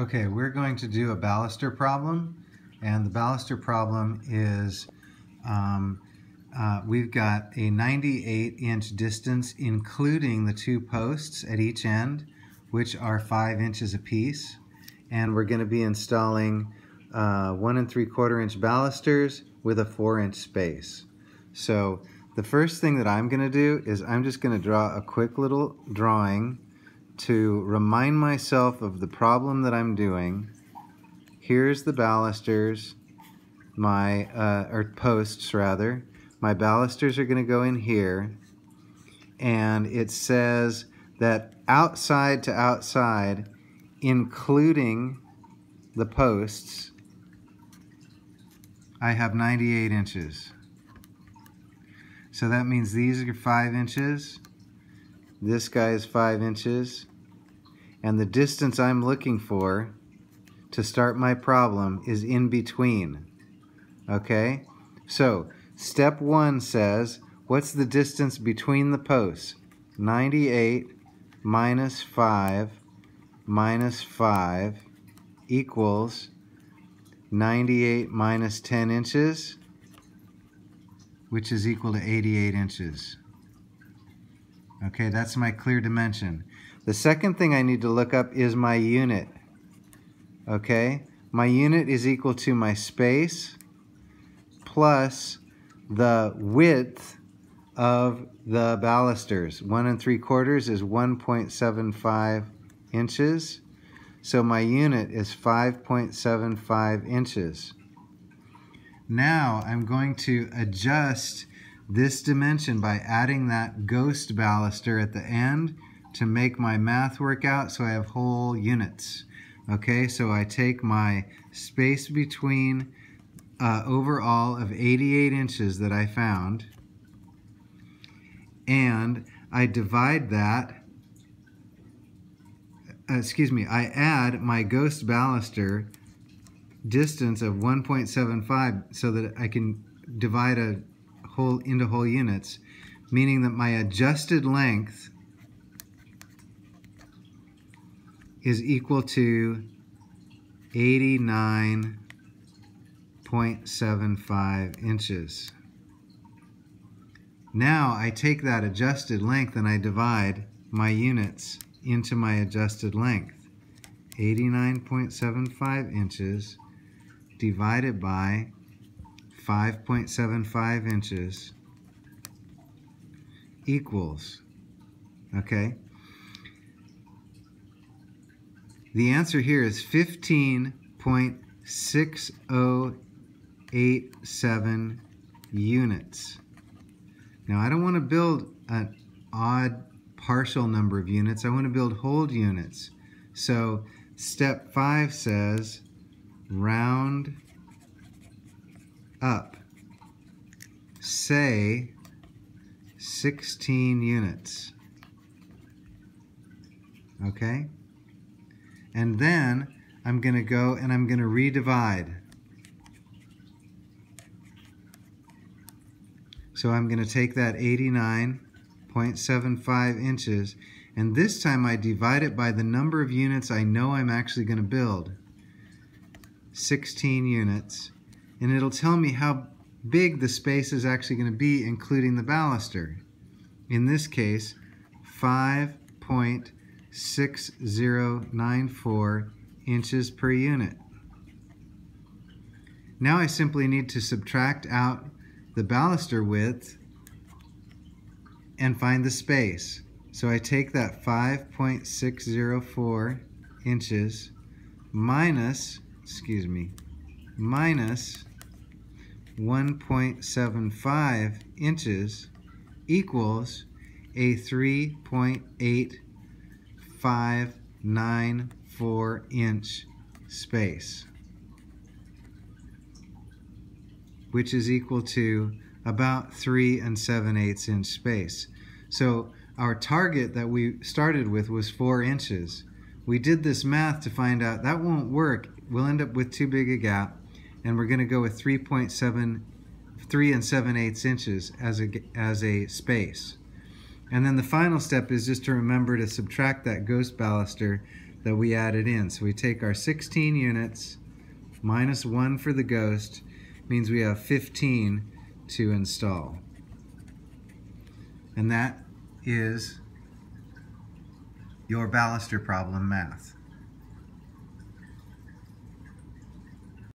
Okay, we're going to do a baluster problem, and the baluster problem is um, uh, we've got a 98 inch distance including the two posts at each end, which are five inches apiece, and we're going to be installing uh, one and three quarter inch balusters with a four inch space. So the first thing that I'm going to do is I'm just going to draw a quick little drawing to remind myself of the problem that I'm doing. Here's the balusters, my, uh, or posts rather. My balusters are going to go in here. And it says that outside to outside, including the posts, I have 98 inches. So that means these are 5 inches. This guy is 5 inches and the distance I'm looking for to start my problem is in between. Okay? So, step one says, what's the distance between the posts? 98 minus 5 minus 5 equals 98 minus 10 inches, which is equal to 88 inches. Okay, that's my clear dimension. The second thing I need to look up is my unit. Okay, my unit is equal to my space plus the width of the balusters. One and three quarters is 1.75 inches. So my unit is 5.75 inches. Now I'm going to adjust this dimension by adding that ghost baluster at the end to make my math work out so I have whole units. Okay, so I take my space between uh, overall of 88 inches that I found and I divide that uh, excuse me, I add my ghost baluster distance of 1.75 so that I can divide a whole into whole units, meaning that my adjusted length is equal to 89.75 inches. Now I take that adjusted length and I divide my units into my adjusted length. 89.75 inches divided by 5.75 inches equals, okay, The answer here is 15.6087 units. Now I don't want to build an odd partial number of units. I want to build whole units. So step five says round up. Say 16 units. Okay? And then I'm going to go and I'm going to redivide. So I'm going to take that 89.75 inches and this time I divide it by the number of units I know I'm actually going to build. 16 units. And it'll tell me how big the space is actually going to be including the baluster. In this case, 5.6094 inches per unit. Now I simply need to subtract out the baluster width and find the space. So I take that 5.604 inches minus, excuse me, minus 1.75 inches equals a 3.8594 inch space, which is equal to about 3 and 7 eighths inch space. So our target that we started with was 4 inches. We did this math to find out that won't work. We'll end up with too big a gap, and we're going to go with 3.7, 3 and 7 eighths inches as a, as a space. And then the final step is just to remember to subtract that ghost baluster that we added in. So we take our 16 units, minus 1 for the ghost, means we have 15 to install. And that is your baluster problem math.